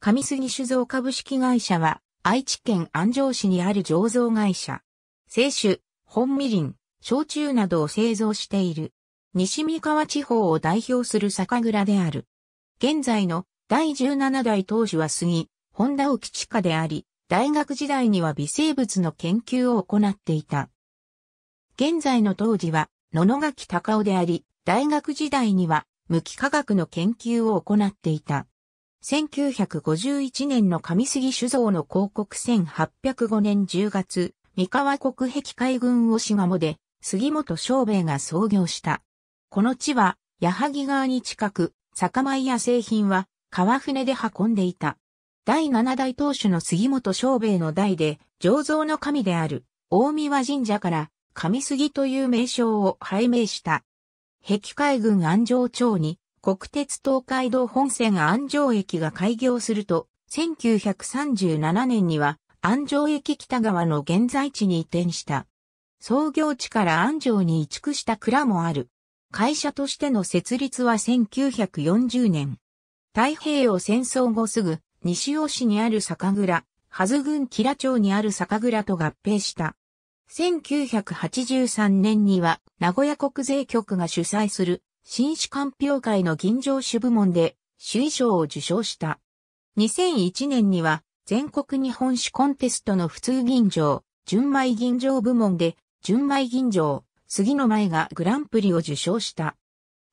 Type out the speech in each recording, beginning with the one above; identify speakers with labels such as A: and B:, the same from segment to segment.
A: 上杉酒造株式会社は、愛知県安城市にある醸造会社。清酒、本みりん、焼酎などを製造している。西三河地方を代表する酒蔵である。現在の第17代当主は杉、本田沖地下であり、大学時代には微生物の研究を行っていた。現在の当時は野々垣隆夫であり、大学時代には無機化学の研究を行っていた。1951年の上杉酒造の広告1805年10月、三河国壁海軍をしがもで、杉本昌兵衛が創業した。この地は、矢作川に近く、酒米や製品は、川船で運んでいた。第七代当主の杉本昌兵衛の代で、醸造の神である、大見和神社から、上杉という名称を拝命した。壁海軍安城町に、国鉄東海道本線安城駅が開業すると、1937年には安城駅北側の現在地に移転した。創業地から安城に移築した蔵もある。会社としての設立は1940年。太平洋戦争後すぐ、西尾市にある酒蔵、はず郡吉良町にある酒蔵と合併した。1983年には、名古屋国税局が主催する、新酒鑑評会の銀城酒部門で、首位賞を受賞した。2001年には、全国日本酒コンテストの普通銀城、純米銀城部門で、純米銀城、杉の前がグランプリを受賞した。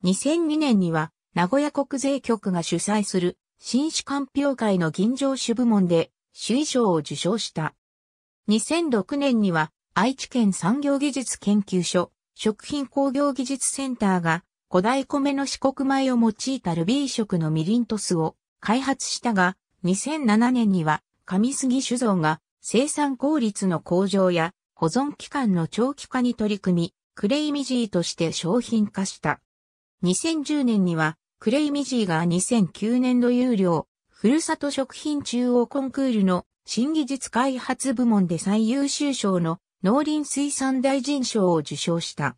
A: 2002年には、名古屋国税局が主催する新酒鑑評会の銀城酒部門で首位賞を受賞した。2006年には愛知県産業技術研究所食品工業技術センターが古代米の四国米を用いたルビー色のミリントスを開発したが、2007年には上杉酒造が生産効率の向上や保存期間の長期化に取り組み、クレイミジーとして商品化した。2010年には、クレイミジーが2009年度有料、ふるさと食品中央コンクールの新技術開発部門で最優秀賞の農林水産大臣賞を受賞した。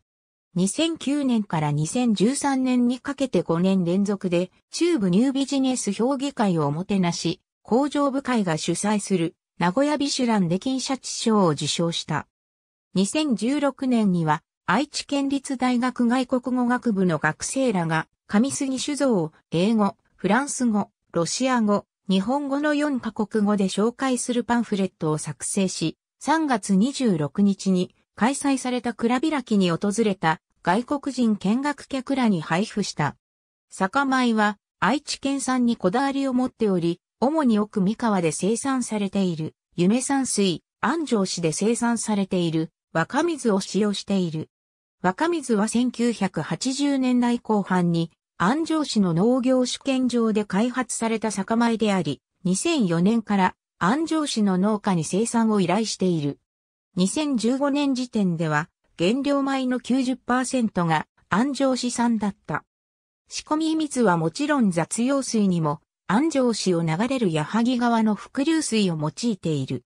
A: 2009年から2013年にかけて5年連続で中部ニュービジネス評議会をおもてなし、工場部会が主催する名古屋ビシュランで金シャチ賞を受賞した。2016年には愛知県立大学外国語学部の学生らが、上杉酒造を、英語、フランス語、ロシア語、日本語の4カ国語で紹介するパンフレットを作成し、3月26日に開催された蔵開きに訪れた外国人見学客らに配布した。酒米は愛知県産にこだわりを持っており、主に奥三河で生産されている、夢山水、安城市で生産されている、若水を使用している。若水は1980年代後半に安城市の農業試験場で開発された酒米であり、2004年から安城市の農家に生産を依頼している。2015年時点では原料米の90%が安城市産だった。仕込み水はもちろん雑用水にも安城市を流れる矢作川の伏流水を用いている。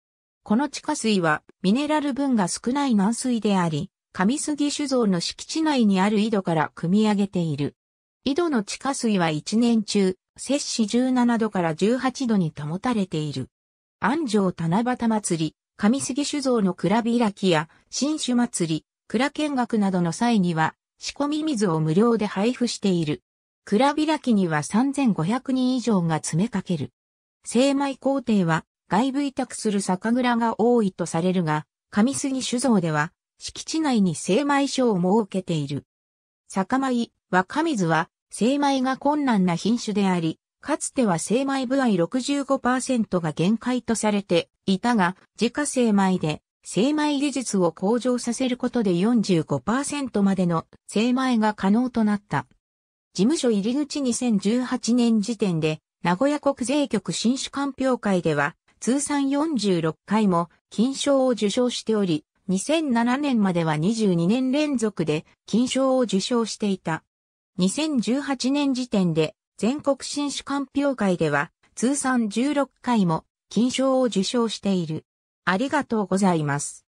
A: この地下水はミネラル分が少ない軟水であり、上杉酒造の敷地内にある井戸から汲み上げている。井戸の地下水は一年中、摂氏17度から18度に保たれている。安城七夕祭り、上杉酒造の蔵開きや新酒祭り、蔵見学などの際には、仕込み水を無料で配布している。蔵開きには3500人以上が詰めかける。精米工程は外部委託する酒蔵が多いとされるが、上杉酒造では敷地内に精米所を設けている。酒米、若水は精米が困難な品種であり、かつては精米部合65%が限界とされていたが、自家精米で精米技術を向上させることで45%までの精米が可能となった。事務所入り口2018年時点で、名古屋国税局新酒鑑評会では、通算46回も金賞を受賞しており、2007年までは22年連続で金賞を受賞していた。2018年時点で全国新酒鑑評会では通算16回も金賞を受賞している。ありがとうございます。